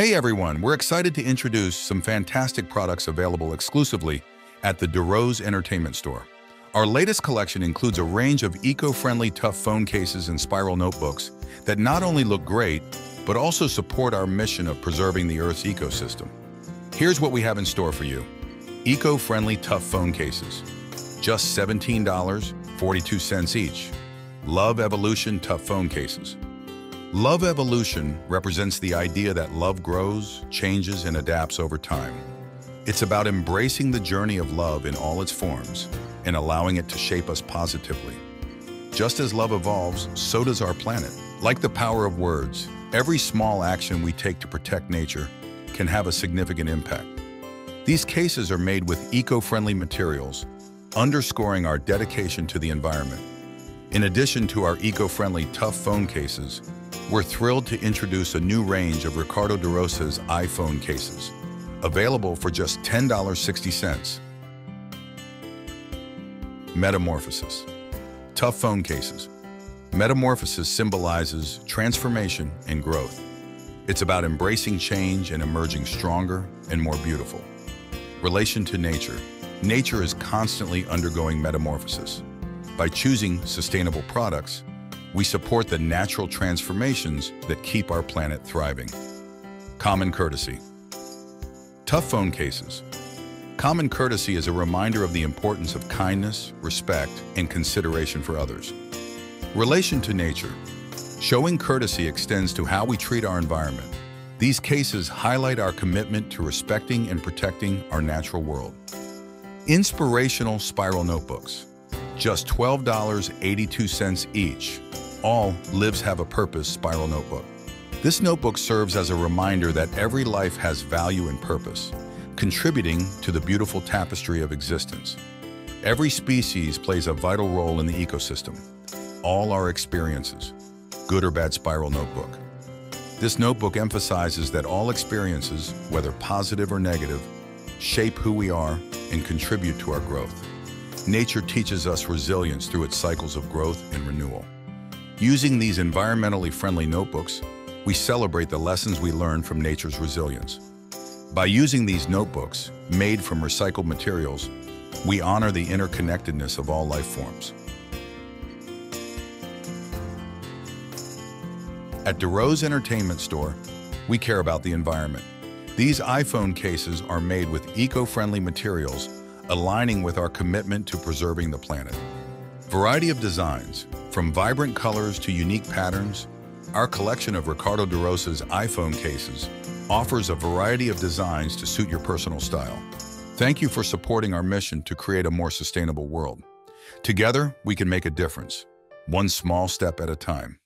Hey everyone, we're excited to introduce some fantastic products available exclusively at the DeRose Entertainment Store. Our latest collection includes a range of eco-friendly tough phone cases and spiral notebooks that not only look great, but also support our mission of preserving the Earth's ecosystem. Here's what we have in store for you. Eco-friendly tough phone cases. Just $17.42 each. Love Evolution Tough Phone Cases. Love Evolution represents the idea that love grows, changes, and adapts over time. It's about embracing the journey of love in all its forms and allowing it to shape us positively. Just as love evolves, so does our planet. Like the power of words, every small action we take to protect nature can have a significant impact. These cases are made with eco-friendly materials, underscoring our dedication to the environment. In addition to our eco-friendly tough phone cases, we're thrilled to introduce a new range of Ricardo DeRose's iPhone cases, available for just $10.60. Metamorphosis. Tough phone cases. Metamorphosis symbolizes transformation and growth. It's about embracing change and emerging stronger and more beautiful. Relation to nature. Nature is constantly undergoing metamorphosis. By choosing sustainable products, we support the natural transformations that keep our planet thriving. Common courtesy. Tough phone cases. Common courtesy is a reminder of the importance of kindness, respect, and consideration for others. Relation to nature. Showing courtesy extends to how we treat our environment. These cases highlight our commitment to respecting and protecting our natural world. Inspirational Spiral Notebooks. Just $12.82 each all Lives Have a Purpose Spiral Notebook. This notebook serves as a reminder that every life has value and purpose, contributing to the beautiful tapestry of existence. Every species plays a vital role in the ecosystem. All our experiences, good or bad spiral notebook. This notebook emphasizes that all experiences, whether positive or negative, shape who we are and contribute to our growth. Nature teaches us resilience through its cycles of growth and renewal. Using these environmentally friendly notebooks, we celebrate the lessons we learn from nature's resilience. By using these notebooks, made from recycled materials, we honor the interconnectedness of all life forms. At DeRose Entertainment Store, we care about the environment. These iPhone cases are made with eco-friendly materials, aligning with our commitment to preserving the planet. Variety of designs, from vibrant colors to unique patterns, our collection of Ricardo DeRose's iPhone cases offers a variety of designs to suit your personal style. Thank you for supporting our mission to create a more sustainable world. Together, we can make a difference, one small step at a time.